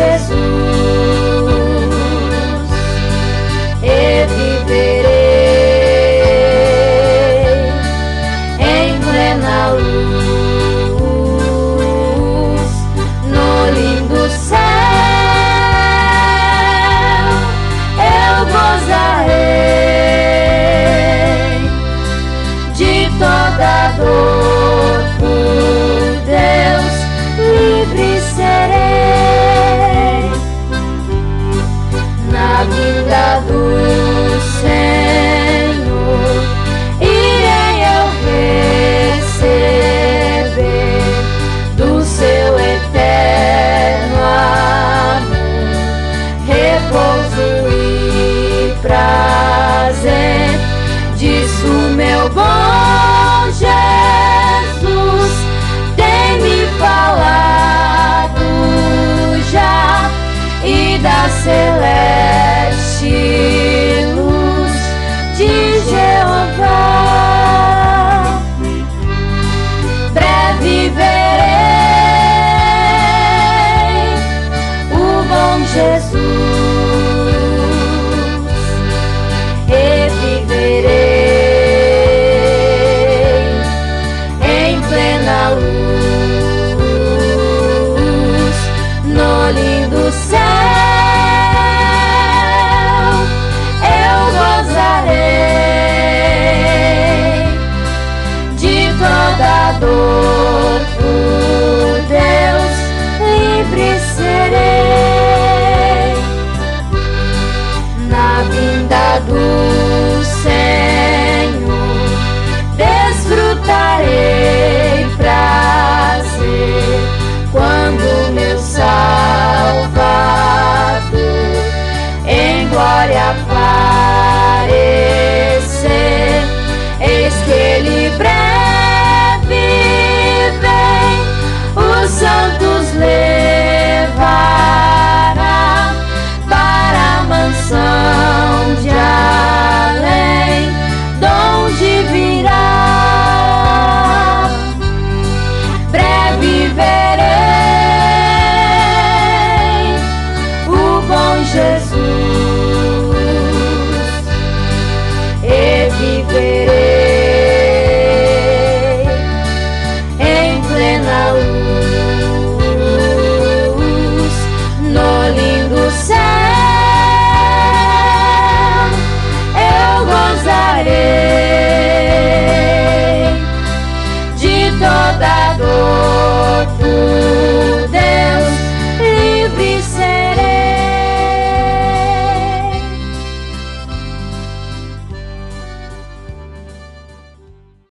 Jesus e viverei em plena luz no lindo céu. Eu gozarei de toda dor. vinda do Senhor irei eu receber do seu eterno amor repouso e paz. Jesus. Jesus.